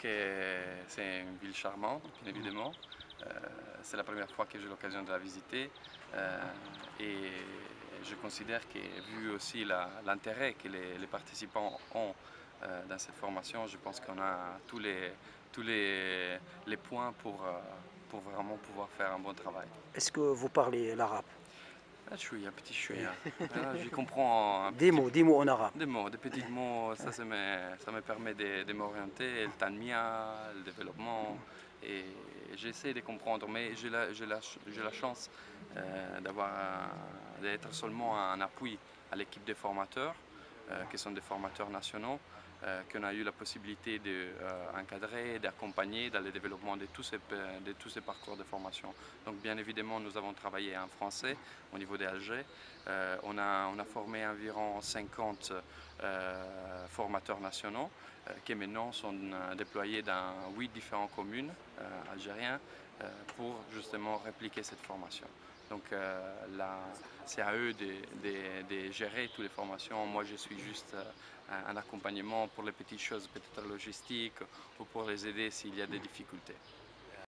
C'est une ville charmante, bien évidemment. Euh, c'est la première fois que j'ai l'occasion de la visiter euh, et je considère que vu aussi l'intérêt que les, participants ont euh, dans cette formation, je pense qu'on a tous les, points pour vraiment pouvoir faire un bon travail. Est-ce que vous parlez l'arabe? Ah, je suis un petit chouïa. Ah, je comprends. des mots, des mots en arabe. Des mots, des petits mots, ça, ça, me, ça me permet de, de m'orienter, le tanmia, le développement, et j'essaie de comprendre, mais j'ai la, la, la, chance euh, d'être seulement un appui à l'équipe des formateurs, qui sont des formateurs nationaux, euh, qu'on a eu la possibilité d'encadrer, euh, d'accompagner dans le développement de tous, ces, parcours de formation. Donc bien évidemment, nous avons travaillé en français au niveau des Alger. Euh, on, a, on a formé environ 50 formateurs nationaux qui maintenant sont déployés dans 8 différentes communes algériennes pour justement répliquer cette formation. Donc c'est à eux de, gérer toutes les formations. Moi, je suis juste un accompagnement pour les petites choses, peut-être logistiques, ou pour les aider s'il y a des difficultés.